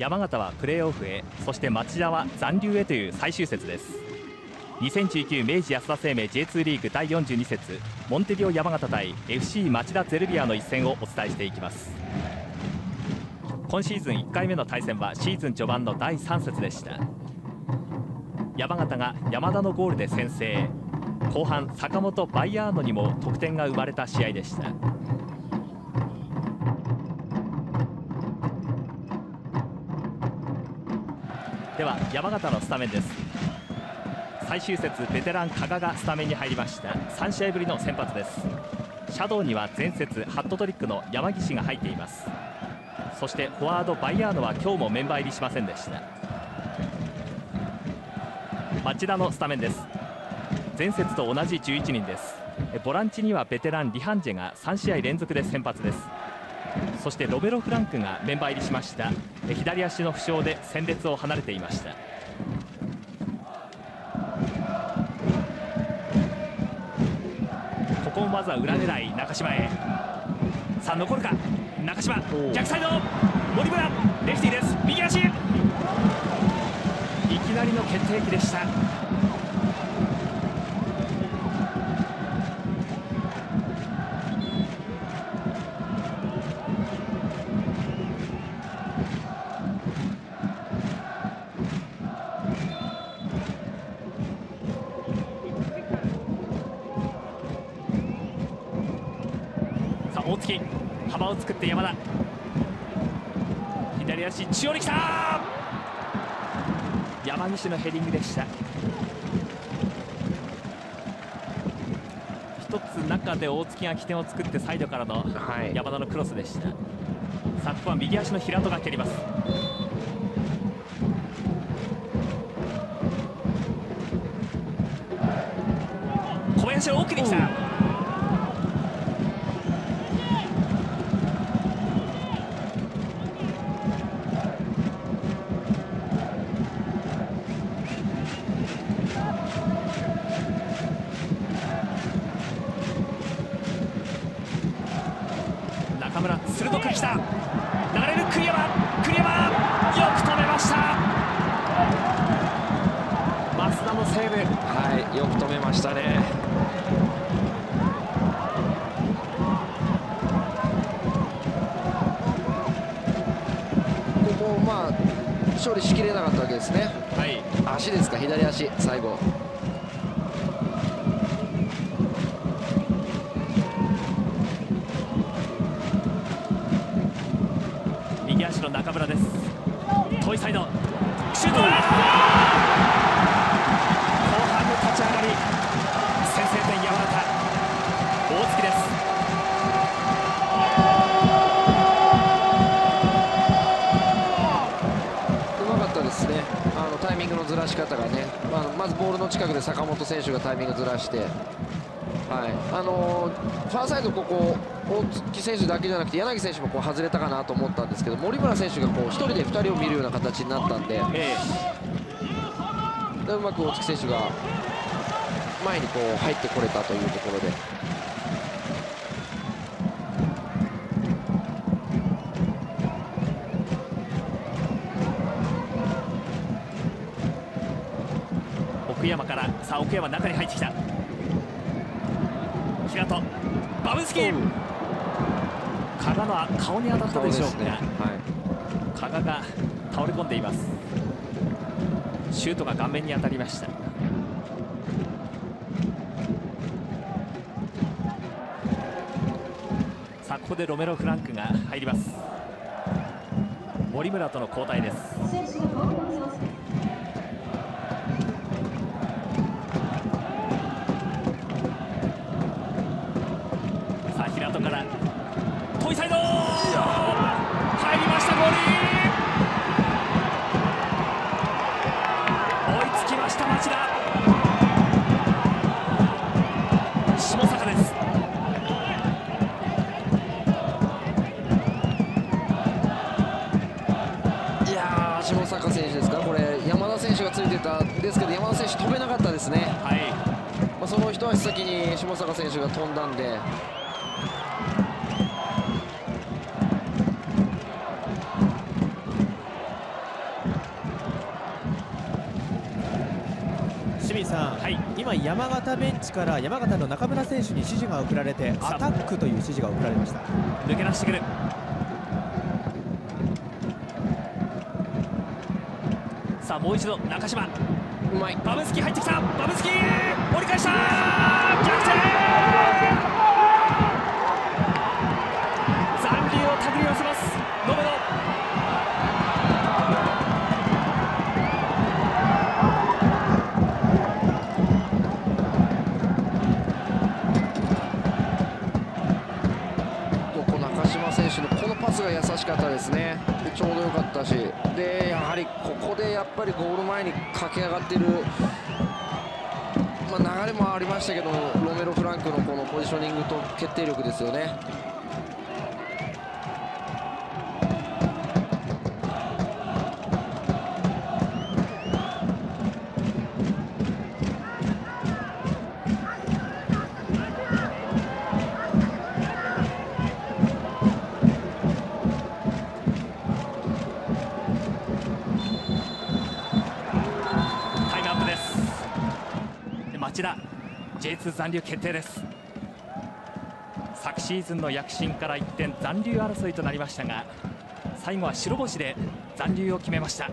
山形はプレーオフへそして町田は残留へという最終節です。2019明治安田生命 J2 リーグ第42節モンテディオ山形対 FC 町田ゼルビアの一戦をお伝えしていきます。今シーズン1回目の対戦はシーズン序盤の第3節でした。山形が山田のゴールで先制。後半坂本バイヤーノにも得点が生まれた試合でした。では山形のスタメンです。最終節ベテラン加賀がスタメンに入りました。3試合ぶりの先発です。シャドウには前節ハットトリックの山岸が入っています。そしてフォワードバイヤーノは今日もメンバー入りしませんでした。町田のスタメンです。前節と同じ11人です。ボランチにはベテランリハンジェが3試合連続で先発です。そしてロベロ・フランクがメンバー入りしました。左足の負傷で戦列を離れていました。ここもまずは裏狙い中島へ。さあ残るか。中島逆サイド森村レフティです。右足。いきなりの決定機でした大月幅を作って山田。左足中央に来た山岸のヘディングでした。一つ中で大月が起点を作ってサイドからのはい。山田のクロスでした、さあここは右足の平戸が蹴ります。小林は奥に来た、鋭く来た。流れる栗山栗山よく止めました。増田のセーブ。はいよく止めましたね。ここまあ勝利しきれなかったわけですね。はい。足ですか左足最後の中村です。遠いサイド。シュート。後半の立ち上がり。先制点山形大月です。うまかったですね。あのタイミングのずらし方がね、まあ、まずボールの近くで坂本選手がタイミングずらして、はい。あのーファーサイド、ここ大月選手だけじゃなくて柳選手もこう外れたかなと思ったんですけど森村選手がこう1人で2人を見るような形になったんでえでうまく大月選手が前にこう入ってこれたというところで。え奥山からさあ奥山中に入ってきた平戸バブスキの顔に当たったでしょうか、ね。はい。加賀が倒れ込んでいます。シュートが顔面に当たりました。さあここでロメロ・フランクが入ります。森村との交代ですした町田下坂です。いやー下坂選手ですか、これ山田選手がついてたんですけど山田選手飛べなかったですね。はい。まあ、その一足先に下坂選手が飛んだんで、今山形ベンチから山形の中村選手に指示が送られてアタックという指示が送られました。抜け出してくる。さあもう一度中島。うまい。バブスキー入ってきた。バブスキー折り返した。逆転スが優しかったですね。でちょうど良かったし。でやはりここでやっぱりゴール前に駆け上がっている、まあ、流れもありましたけどロメロ・フランクのこのポジショニングと決定力ですよね。J2 残留決定です。昨シーズンの躍進から一転残留争いとなりましたが最後は白星で残留を決めました。